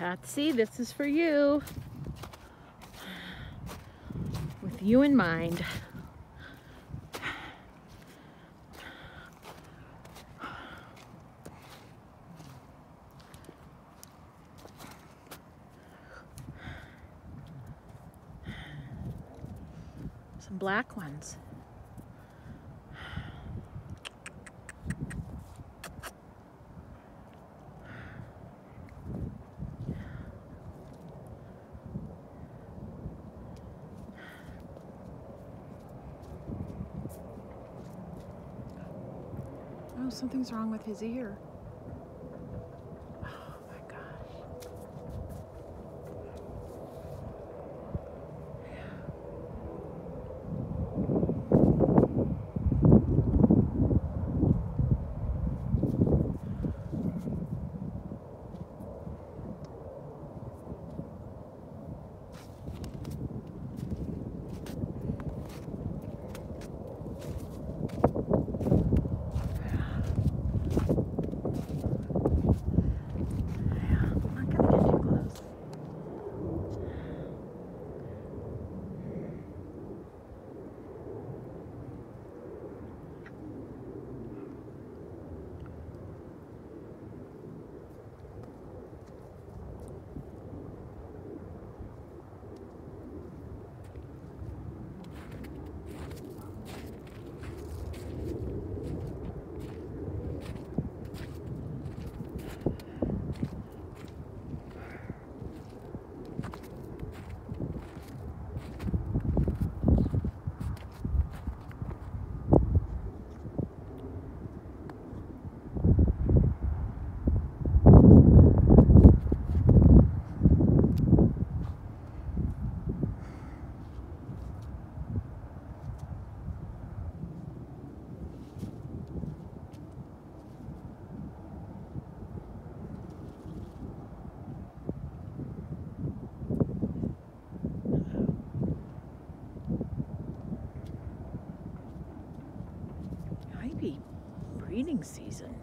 Patsy, this is for you. With you in mind. Some black ones. Something's wrong with his ear. Season.